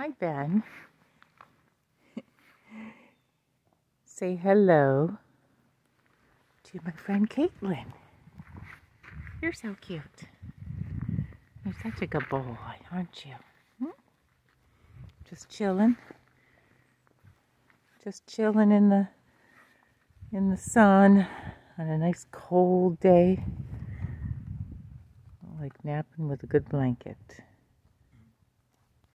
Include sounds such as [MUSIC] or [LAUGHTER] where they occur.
Hi, Ben. [LAUGHS] Say hello to my friend Caitlin. You're so cute. You're such a good boy, aren't you? Hmm? Just chilling. Just chilling in the in the sun on a nice cold day. Like napping with a good blanket.